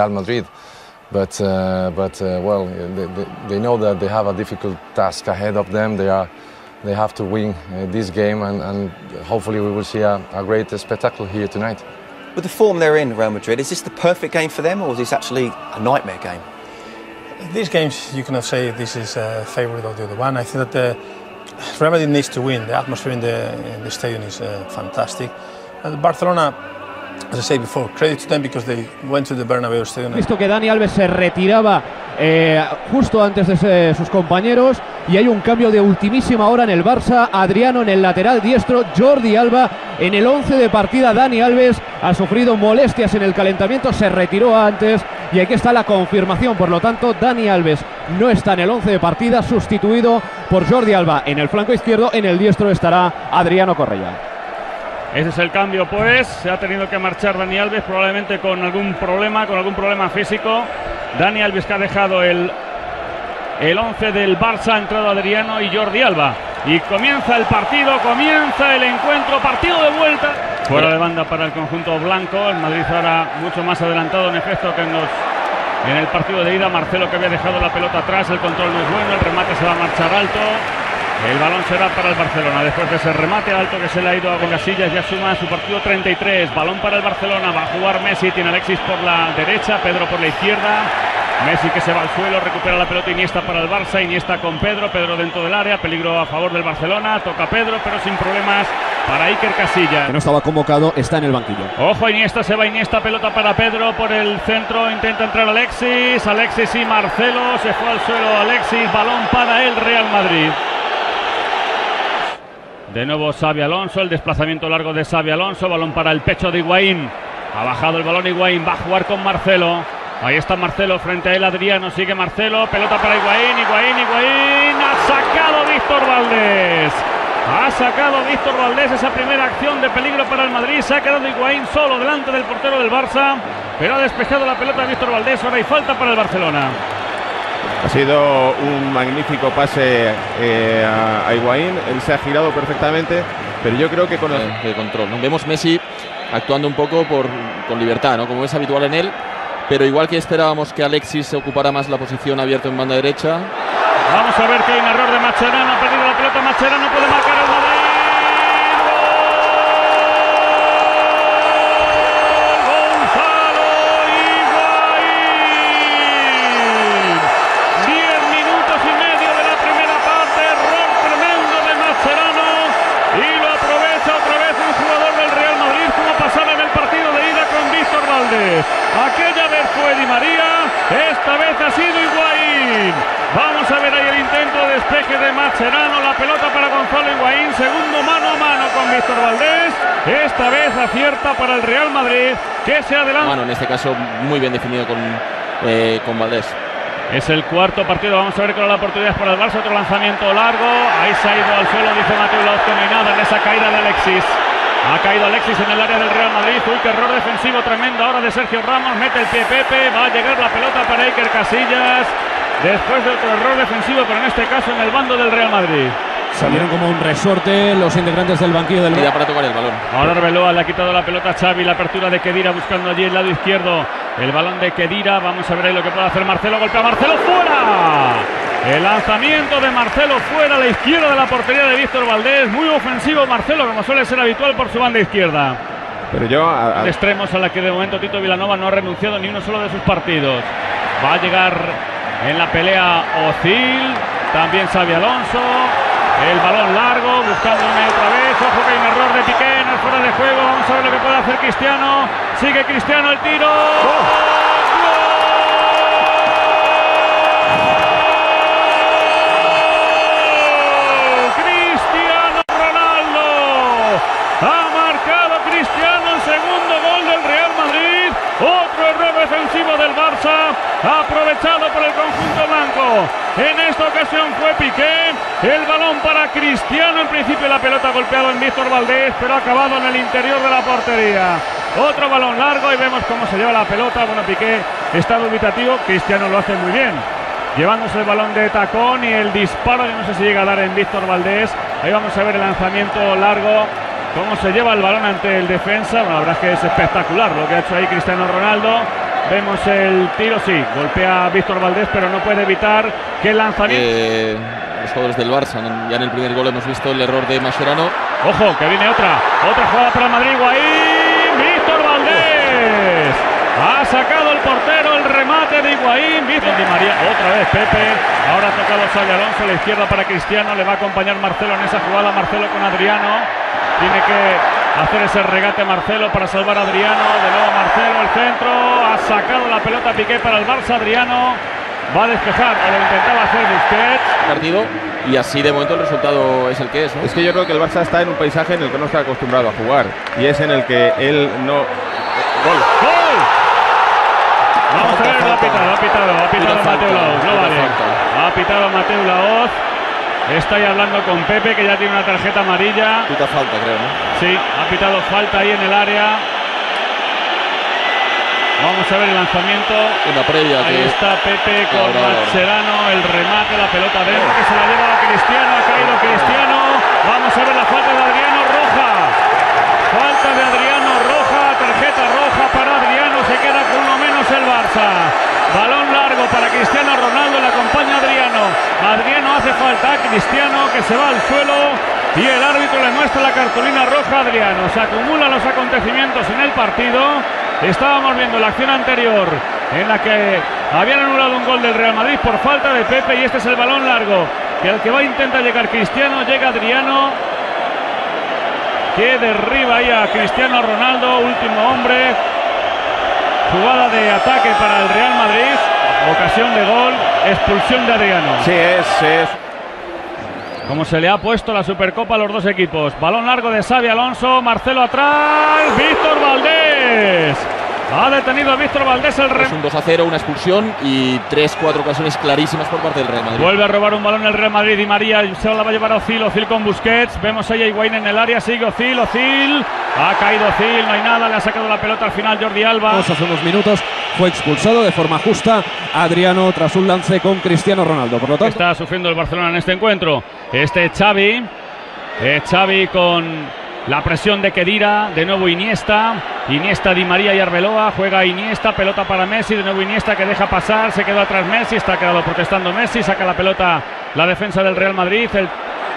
Real Madrid. But, uh, but uh, well, they, they, they, know that they have a difficult task ahead of them. They, are, they have to win uh, this game, and, and, hopefully, we will see a, a great spectacle here tonight. With the form they're in, Real Madrid, is this the perfect game for them, or is this actually a nightmare game? These games, you cannot say this is a favourite of the other one. I think that the Real Madrid needs to win. The atmosphere in the, in the stadium is uh, fantastic. And Barcelona, as I said before, credit to them because they went to the Bernabeu Stadium. Visto que Dani Alves se retiraba eh, justo antes de sus compañeros y hay un cambio de ultimísima hora en el Barça. Adriano en el lateral diestro, Jordi Alba en el 11 de partida. Dani Alves ha sufrido molestias en el calentamiento, se retiró antes y aquí está la confirmación. Por lo tanto, Dani Alves no está en el 11 de partida, sustituido por Jordi Alba en el flanco izquierdo. En el diestro estará Adriano Correa. Ese es el cambio, pues. Se ha tenido que marchar Dani Alves, probablemente con algún problema, con algún problema físico. Dani Alves que ha dejado el, el 11 del Barça, ha entrado Adriano y Jordi Alba. Y comienza el partido, comienza el encuentro, partido de vuelta. Fuera de banda para el conjunto blanco. El Madrid ahora mucho más adelantado, en efecto, que los, en el partido de ida. Marcelo que había dejado la pelota atrás, el control no es bueno, el remate se va a marchar alto. El balón será para el Barcelona. Después de ese remate alto que se le ha ido a Casillas, ya suma su partido 33. Balón para el Barcelona. Va a jugar Messi. Tiene Alexis por la derecha, Pedro por la izquierda. Messi que se va al suelo, recupera la pelota Iniesta para el Barça, Iniesta con Pedro, Pedro dentro del área, peligro a favor del Barcelona, toca Pedro, pero sin problemas para Iker Casillas. Que no estaba convocado, está en el banquillo. Ojo, Iniesta se va Iniesta, pelota para Pedro por el centro, intenta entrar Alexis, Alexis y Marcelo, se fue al suelo Alexis, balón para el Real Madrid. De nuevo Xavi Alonso, el desplazamiento largo de Xavi Alonso, balón para el pecho de Higuaín. Ha bajado el balón Higuaín, va a jugar con Marcelo. Ahí está Marcelo, frente a él Adriano, sigue Marcelo, pelota para Higuaín, Higuaín, Higuaín. Ha sacado Víctor Valdés. Ha sacado Víctor Valdés esa primera acción de peligro para el Madrid. Se ha quedado Higuaín solo delante del portero del Barça, pero ha despejado la pelota de Víctor Valdés. Ahora hay falta para el Barcelona. Ha sido un magnífico pase eh, a Higuaín, él se ha girado perfectamente, pero yo creo que con el control. ¿no? Vemos Messi actuando un poco por, con libertad, ¿no? como es habitual en él, pero igual que esperábamos que Alexis se ocupara más la posición abierta en banda derecha. Vamos a ver que hay un error de Macherano, ha perdido la pelota Macherano, puede marcar el Madrid. Intento de despeje de Macherano, la pelota para Gonzalo Higuaín, segundo mano a mano con Víctor Valdés. Esta vez acierta para el Real Madrid, que se adelanta. Bueno, en este caso muy bien definido con, eh, con Valdés. Es el cuarto partido, vamos a ver con la oportunidad para el Barça, otro lanzamiento largo, ahí se ha ido al suelo, dice Mateo que no hay nada en esa caída de Alexis. Ha caído Alexis en el área del Real Madrid. Uy, qué error defensivo tremendo ahora de Sergio Ramos. Mete el pie Pepe. Va a llegar la pelota para Iker Casillas. Después de otro error defensivo, pero en este caso en el bando del Real Madrid. Salieron como un resorte los integrantes del banquillo del Barça para tocar el balón. Ahora Arbeloa le ha quitado la pelota a Xavi, la apertura de Kedira buscando allí el lado izquierdo. El balón de Kedira, vamos a ver ahí lo que puede hacer Marcelo, golpea Marcelo fuera. El lanzamiento de Marcelo fuera a la izquierda de la portería de Víctor Valdés. Muy ofensivo Marcelo, como suele ser habitual por su banda izquierda. Pero yo. A, Extremos a la que de momento Tito Vilanova no ha renunciado ni uno solo de sus partidos. Va a llegar en la pelea Ocil. También Xavi Alonso. El balón largo, buscando una otra vez. Ojo que hay un error de Piqué, no es fuera de juego. Vamos a ver lo que puede hacer Cristiano. Sigue Cristiano el tiro. Cristiano Ronaldo. Ha marcado Cristiano el segundo gol del Real Madrid. Otro error defensivo del Barça, aprovechado por el conjunto blanco. En esta ocasión fue Piqué. El balón para Cristiano. En principio la pelota golpeado en Víctor Valdés, pero ha acabado en el interior de la portería. Otro balón largo y vemos cómo se lleva la pelota. Bueno, Piqué está dubitativo. Cristiano lo hace muy bien. Llevándose el balón de tacón y el disparo, yo no sé si llega a dar en Víctor Valdés. Ahí vamos a ver el lanzamiento largo cómo se lleva el balón ante el defensa. Bueno, la verdad es que es espectacular lo que ha hecho ahí Cristiano Ronaldo. Vemos el tiro, sí, golpea a Víctor Valdés, pero no puede evitar que el lanzamiento. Eh, los jugadores del Barça, ya en el primer gol hemos visto el error de Mascherano. Ojo, que viene otra, otra jugada para Madrid, Higuaín, Víctor Valdés. Ha sacado el portero el remate de Higuaín, Víctor Di María, otra vez Pepe. Ahora ha tocado Xavi Alonso a la izquierda para Cristiano, le va a acompañar Marcelo en esa jugada, Marcelo con Adriano. Tiene que hacer ese regate Marcelo para salvar a Adriano. De nuevo Marcelo, el centro. Ha sacado la pelota Piqué para el Barça. Adriano va a despejar, o lo intentaba hacer Busquets. Partido y así de momento el resultado es el que es. ¿no? Es que yo creo que el Barça está en un paisaje en el que no está acostumbrado a jugar y es en el que él no. ¡Gol! ¡Gol! Vamos a ver, lo ha pitado, ha pitado, ha pitado Mateo Laoz, no vale. Ha pitado Mateo Laoz. Está ahí hablando con Pepe, que ya tiene una tarjeta amarilla. Pita falta, creo, ¿no? Sí, ha pitado falta ahí en el área. Vamos a ver el lanzamiento. Una previa. Ahí que está Pepe con. Mascherano, el remate, la pelota dentro, que se la lleva a Cristiano, ha caído Cristiano. Vamos a ver la falta de Adriano Roja. Falta de Adriano Roja, tarjeta roja para Adriano, se queda con uno menos el Barça. Balón largo para Cristiano Ronaldo, le acompaña Adriano. Adriano hace falta a Cristiano que se va al suelo y el árbitro le muestra la cartulina roja a Adriano. Se acumulan los acontecimientos en el partido. Estábamos viendo la acción anterior en la que habían anulado un gol del Real Madrid por falta de Pepe y este es el balón largo que al que va a intentar llegar Cristiano, llega Adriano que derriba ahí a Cristiano Ronaldo, último hombre. Jugada de ataque para el Real Madrid, ocasión de gol, expulsión de Adriano. Sí, es, es Como se le ha puesto la Supercopa a los dos equipos. Balón largo de Xavi Alonso, Marcelo atrás, Víctor Valdés. Ha detenido a Víctor Valdés el Es rem- un 2 a 0, una expulsión y 3-4 ocasiones clarísimas por parte del Real Madrid. Vuelve a robar un balón el Real Madrid y María se la va a llevar a Ozil, Ozil con Busquets. Vemos ahí a Higuaín en el área, sigue Ozil, Ozil. Ha caído Ozil, no hay nada, le ha sacado la pelota al final Jordi Alba. Hace unos minutos fue expulsado de forma justa Adriano tras un lance con Cristiano Ronaldo. Por lo tanto, Está sufriendo el Barcelona en este encuentro. Este Xavi, eh, Xavi con la presión de Kedira, de nuevo Iniesta, Iniesta, Di María y Arbeloa, juega Iniesta, pelota para Messi, de nuevo Iniesta que deja pasar, se quedó atrás Messi, está quedado protestando Messi, saca la pelota la defensa del Real Madrid, el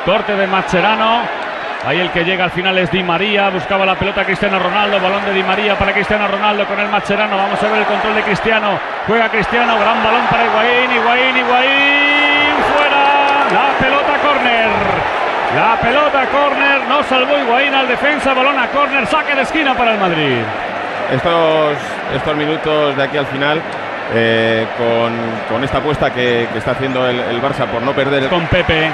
corte de Mascherano, ahí el que llega al final es Di María, buscaba la pelota Cristiano Ronaldo, balón de Di María para Cristiano Ronaldo con el Mascherano, vamos a ver el control de Cristiano, juega Cristiano, gran balón para Higuaín, Higuaín, Higuaín, fuera, la pelota córner. La pelota córner, no salvó Higuaín al defensa, balón a córner, saque de esquina para el Madrid. estos, estos minutos de aquí al final, eh, con, con esta apuesta que, que está haciendo el, el Barça por no perder Con Pepe.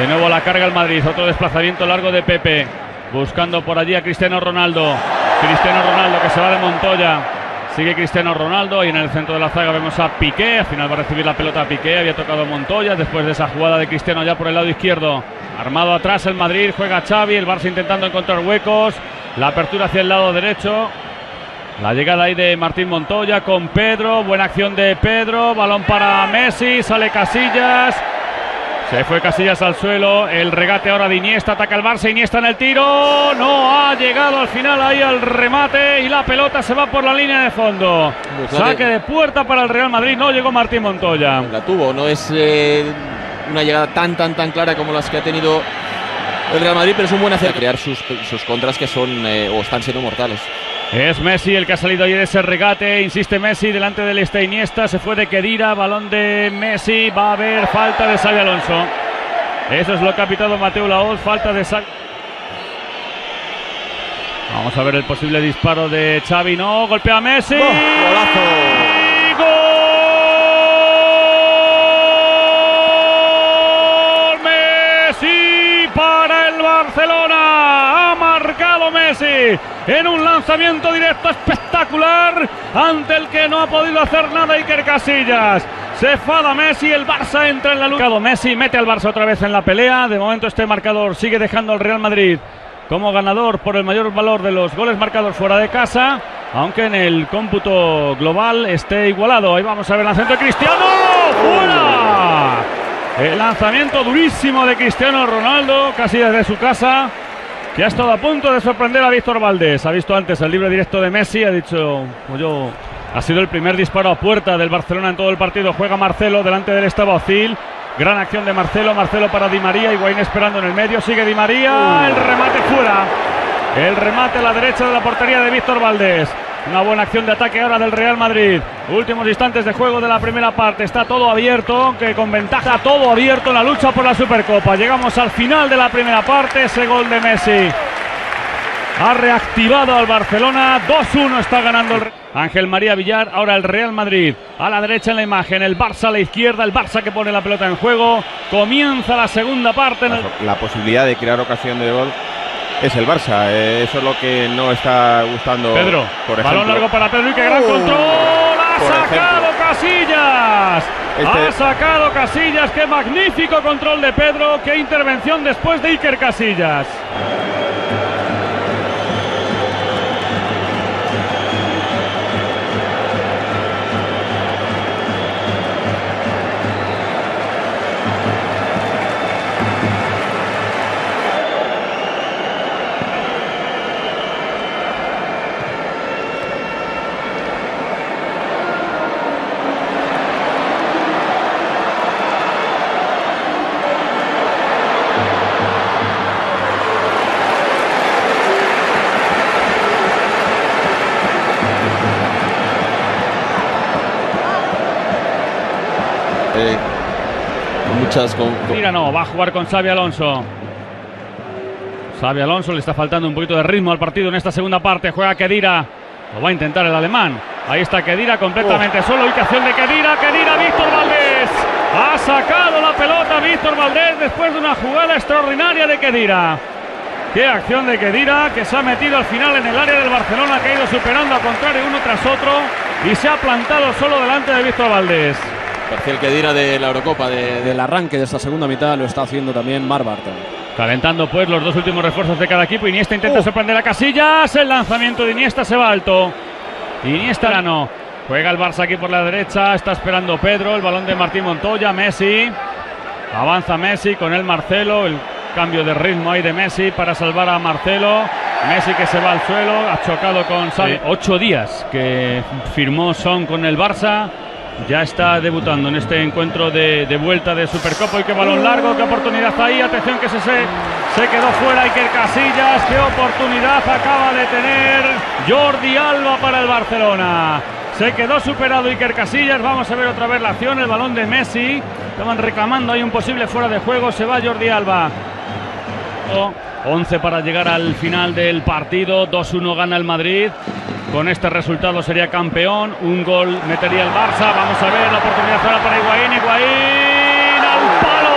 De nuevo la carga el Madrid, otro desplazamiento largo de Pepe. Buscando por allí a Cristiano Ronaldo. Cristiano Ronaldo que se va de Montoya. Sigue Cristiano Ronaldo y en el centro de la zaga vemos a Piqué. Al final va a recibir la pelota Piqué. Había tocado Montoya después de esa jugada de Cristiano ya por el lado izquierdo. Armado atrás el Madrid. Juega Xavi. El Barça intentando encontrar huecos. La apertura hacia el lado derecho. La llegada ahí de Martín Montoya con Pedro. Buena acción de Pedro. Balón para Messi. Sale Casillas. Se fue Casillas al suelo. El regate ahora de Iniesta. Ataca el Barça. Iniesta en el tiro. No ha llegado al final ahí al remate. Y la pelota se va por la línea de fondo. Pues Saque de- de puerta para el Real Madrid. No llegó Martín Montoya. La tuvo, no es eh, una llegada tan, tan, tan clara como las que ha tenido el Real Madrid, pero es un buen hacer crear sus, sus contras que son eh, o están siendo mortales. Es Messi el que ha salido ahí de ese regate. Insiste Messi delante del este Iniesta. Se fue de Kedira. Balón de Messi. Va a haber falta de Xavi Alonso. Eso es lo que ha pitado Mateo Laoz. Falta de Xavi. Vamos a ver el posible disparo de Xavi. No, golpea a Messi. ¡Gol! Messi para el Barcelona. Ha marcado Messi en un lanzamiento directo espectacular ante el que no ha podido hacer nada Iker Casillas. Se fada Messi, el Barça entra en la lucha. Messi mete al Barça otra vez en la pelea. De momento este marcador sigue dejando al Real Madrid como ganador por el mayor valor de los goles marcados fuera de casa, aunque en el cómputo global esté igualado. Ahí vamos a ver el lanzamiento de Cristiano. ¡Fuera! El lanzamiento durísimo de Cristiano Ronaldo, casi desde su casa, que ha estado a punto de sorprender a Víctor Valdés. Ha visto antes el libre directo de Messi, ha dicho, pues yo Ha sido el primer disparo a puerta del Barcelona en todo el partido. Juega Marcelo delante del Estabocil. Gran acción de Marcelo. Marcelo para Di María. Higuaín esperando en el medio. Sigue Di María. El remate fuera. El remate a la derecha de la portería de Víctor Valdés. Una buena acción de ataque ahora del Real Madrid. Últimos instantes de juego de la primera parte. Está todo abierto, aunque con ventaja todo abierto en la lucha por la Supercopa. Llegamos al final de la primera parte. Ese gol de Messi ha reactivado al Barcelona. 2-1 está ganando el Ángel María Villar. Ahora el Real Madrid a la derecha en la imagen. El Barça a la izquierda. El Barça que pone la pelota en juego. Comienza la segunda parte. La posibilidad de crear ocasión de gol es el Barça. Eh, eso es lo que no está gustando. Pedro, por ejemplo. balón largo para Pedro y qué gran control. Ha sacado ejemplo. Casillas. Este- Ha sacado Casillas. Qué magnífico control de Pedro. Qué intervención después de Iker Casillas. Muchas con, con- Mira, no, va a jugar con Xavi Alonso. Xavi Alonso le está faltando un poquito de ritmo al partido en esta segunda parte. Juega Kedira. Lo va a intentar el alemán. Ahí está Kedira completamente solo. Ubicación de Kedira. Kedira, Víctor Valdés. Ha sacado la pelota Víctor Valdés después de una jugada extraordinaria de Kedira. Qué acción de Kedira que se ha metido al final en el área del Barcelona que ha ido superando a contrario uno tras otro y se ha plantado solo delante de Víctor Valdés. Parcial que diera de la Eurocopa. De, Del arranque de esta segunda mitad lo está haciendo también Mar Bartra. Calentando pues los dos últimos refuerzos de cada equipo. Iniesta intenta sorprender a Casillas. El lanzamiento de Iniesta se va alto. Iniesta no. Juega el Barça aquí por la derecha. Está esperando Pedro. El balón de Martín Montoya. Messi. Avanza Messi con el Marcelo. El cambio de ritmo ahí de Messi para salvar a Marcelo. Messi que se va al suelo. Ha chocado con Xavi. ocho días que firmó Son con el Barça. Ya está debutando en este encuentro de, vuelta de Supercopa y qué balón largo, qué oportunidad ahí, atención que se, se, se quedó fuera Iker Casillas, qué oportunidad acaba de tener Jordi Alba para el Barcelona. Se quedó superado Iker Casillas, vamos a ver otra vez la acción, el balón de Messi, estaban reclamando ahí un posible fuera de juego, se va Jordi Alba. 11 para llegar al final del partido. 2-1 gana el Madrid. Con este resultado sería campeón. Un gol metería el Barça. Vamos a ver la oportunidad ahora para Higuaín. Higuaín al palo.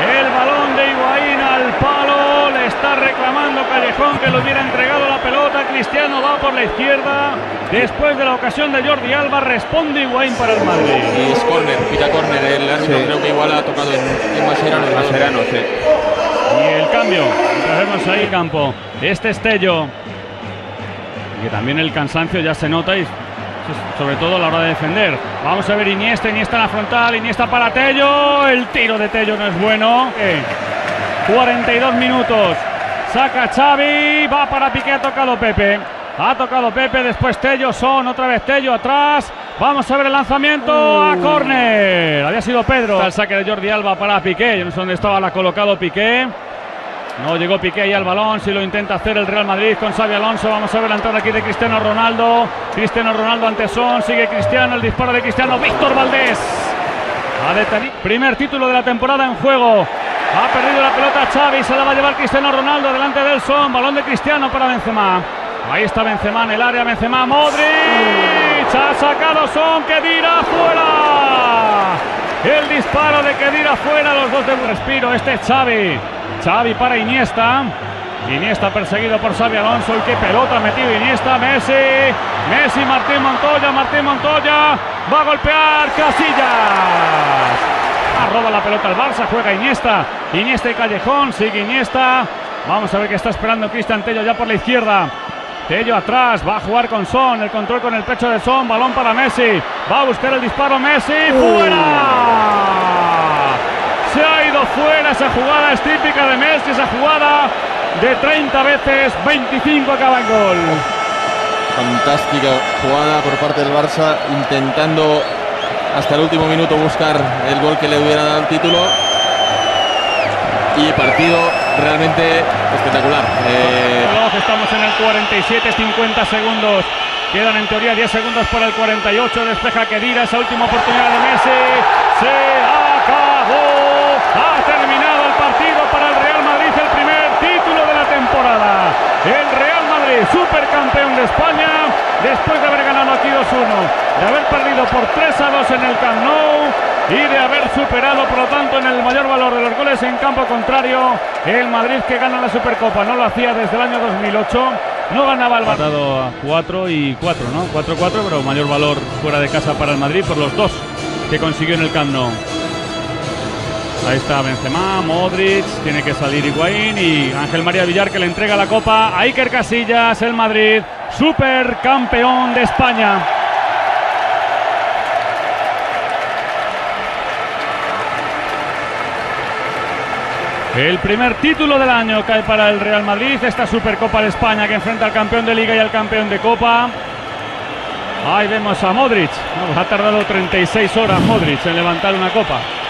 El balón de Higuaín al palo. Le está reclamando Callejón que le hubiera entregado la pelota. Cristiano va por la izquierda. Después de la ocasión de Jordi Alba responde Higuaín para el Madrid. Y es córner, pita córner. El árbitro Sí. creo que igual ha tocado en, en Mascherano. el balón. Mascherano, sí. Y el cambio, vemos ahí campo. Este Estello, que también el cansancio ya se nota y sobre todo a la hora de defender. Vamos a ver Iniesta, Iniesta en la frontal, Iniesta para Tello. El tiro de Tello no es bueno. Eh, 42 minutos. Saca Xavi, va para Piqué, ha tocado Pepe. Ha tocado Pepe, después Tello, son otra vez Tello atrás. Vamos a ver el lanzamiento a córner. Había sido Pedro. Está el saque de Jordi Alba para Piqué. Yo no sé dónde estaba la colocado Piqué. No llegó Piqué ahí al balón, si lo intenta hacer el Real Madrid con Xavi Alonso. Vamos a ver la entrada aquí de Cristiano Ronaldo. Cristiano Ronaldo ante Son, sigue Cristiano, el disparo de Cristiano. Víctor Valdés. Primer título de la temporada en juego. Ha perdido la pelota Xavi, se la va a llevar Cristiano Ronaldo delante del Son. Balón de Cristiano para Benzema. Ahí está Benzema en el área, Benzema, Modric. Ha sacado Son, Kedira fuera. El disparo de Kedira fuera, los dos de un respiro. Este es Xavi. Xavi para Iniesta. Iniesta perseguido por Xavi Alonso. Y qué pelota metido Iniesta. Messi. Messi, Martín Montoya. Martín Montoya. Va a golpear Casillas. Arroba la pelota al Barça. Juega Iniesta. Iniesta y Callejón. Sigue Iniesta. Vamos a ver qué está esperando Cristian Tello ya por la izquierda. Tello atrás, va a jugar con Son, el control con el pecho de Son, balón para Messi, va a buscar el disparo Messi, fuera. Fuera esa jugada, es típica de Messi, esa jugada de 30 veces, 25 acaba en gol. Fantástica jugada por parte del Barça, intentando hasta el último minuto buscar el gol que le hubiera dado el título. Y partido realmente espectacular. Eh, Estamos en el 47, 50 segundos. Quedan en teoría 10 segundos para el 48. Despeja Kedira, esa última oportunidad de Messi. Se acabó. Ha terminado el partido para el Real Madrid, el primer título de la temporada. El Real Madrid, supercampeón de España, después de haber ganado aquí 2-1, de haber perdido por 3-2 en el Camp Nou y de haber superado, por lo tanto, en el mayor valor de los goles en campo contrario, el Madrid que gana la Supercopa. No lo hacía desde el año 2008. No ganaba el Barça. a 4 y 4, ¿no? 4-4, pero mayor valor fuera de casa para el Madrid por los dos que consiguió en el Camp Nou. Ahí está Benzema, Modric, tiene que salir Higuaín y Ángel María Villar que le entrega la copa a Iker Casillas, el Madrid, supercampeón de España. El primer título del año cae para el Real Madrid, esta Supercopa de España que enfrenta al campeón de Liga y al campeón de Copa. Ahí vemos a Modric, ha tardado 36 horas Modric en levantar una copa.